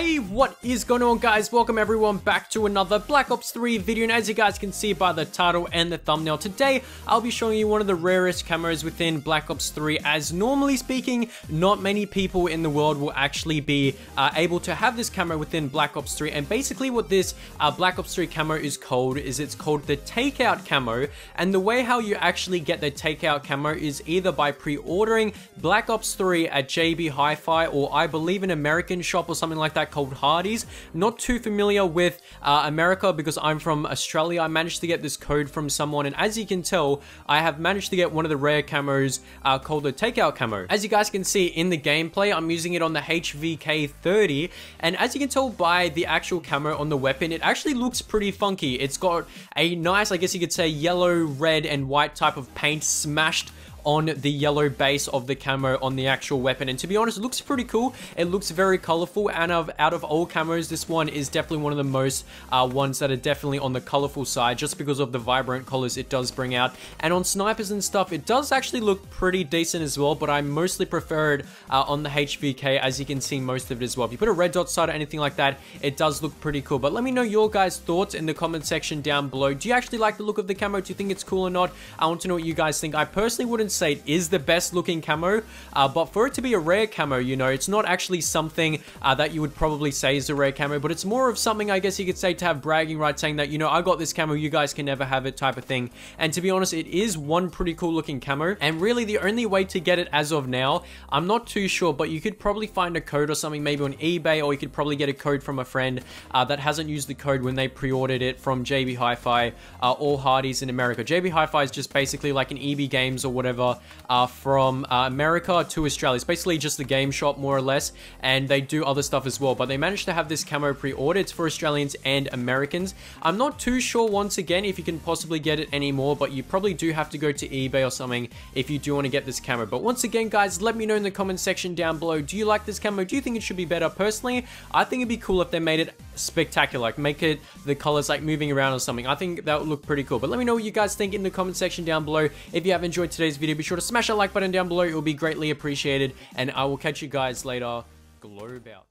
Hey, what is going on guys? Welcome everyone back to another Black Ops 3 video. And as you guys can see by the title and the thumbnail, today I'll be showing you one of the rarest camos within Black Ops 3 as normally speaking, not many people in the world will actually be uh, able to have this camo within Black Ops 3 and basically what this uh, Black Ops 3 camo is called is it's called the takeout camo. And the way how you actually get the takeout camo is either by pre-ordering Black Ops 3 at JB Hi-Fi or I believe an American shop or something like that called Hardee's. Not too familiar with uh, America because I'm from Australia. I managed to get this code from someone and as you can tell, I have managed to get one of the rare camos uh, called the Takeout Camo. As you guys can see in the gameplay, I'm using it on the HVK 30 and as you can tell by the actual camo on the weapon, it actually looks pretty funky. It's got a nice, I guess you could say, yellow, red, and white type of paint smashed on the yellow base of the camo on the actual weapon. And to be honest, it looks pretty cool. It looks very colorful. And of, out of all camos, this one is definitely one of the most uh, ones that are definitely on the colorful side just because of the vibrant colors it does bring out. And on snipers and stuff, it does actually look pretty decent as well, but I mostly prefer it uh, on the HVK as you can see most of it as well. If you put a red dot sight or anything like that, it does look pretty cool. But let me know your guys' thoughts in the comment section down below. Do you actually like the look of the camo? Do you think it's cool or not? I want to know what you guys think. I personally wouldn't say it is the best looking camo, uh, but for it to be a rare camo, you know, it's not actually something uh, that you would probably say is a rare camo, but it's more of something, I guess you could say, to have bragging rights, saying that, you know, I got this camo, you guys can never have it type of thing. And to be honest, it is one pretty cool looking camo, and really the only way to get it as of now, I'm not too sure, but you could probably find a code or something, maybe on eBay, or you could probably get a code from a friend uh, that hasn't used the code when they pre-ordered it from JB Hi-Fi uh, or Hardee's in America. JB Hi-Fi is just basically like an EB Games or whatever uh, from uh, America to Australia. It's basically just a game shop, more or less, and they do other stuff as well. But they managed to have this camo pre-ordered. For Australians and Americans. I'm not too sure, once again, if you can possibly get it anymore, but you probably do have to go to eBay or something if you do want to get this camo. But once again, guys, let me know in the comment section down below. Do you like this camo? Do you think it should be better? Personally, I think it'd be cool if they made it spectacular. Like, make it the colors like moving around or something. I think that would look pretty cool. But let me know what you guys think in the comment section down below. If you have enjoyed today's video, be sure to smash that like button down below. It will be greatly appreciated. And I will catch you guys later. Globe out.